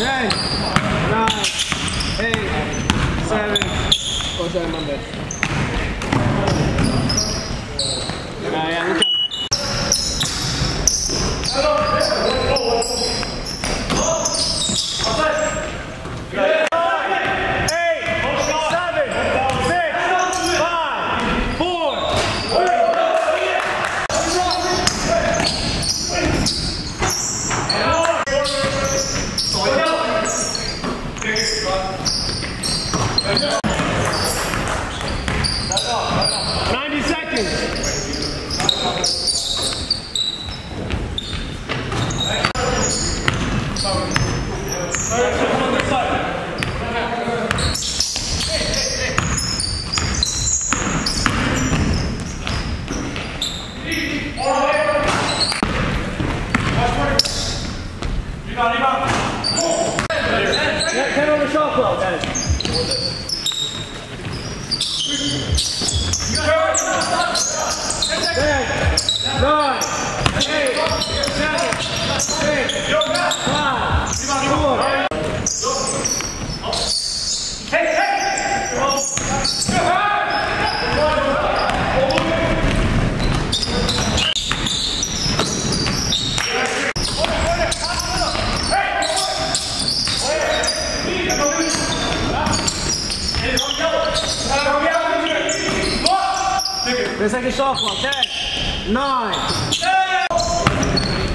Ten, nine, eight, seven. Hocam ben Ten on the shot clock, guys. Ten, nine, eight, seven, six, Let's take a softball. Ten, nine. Eight.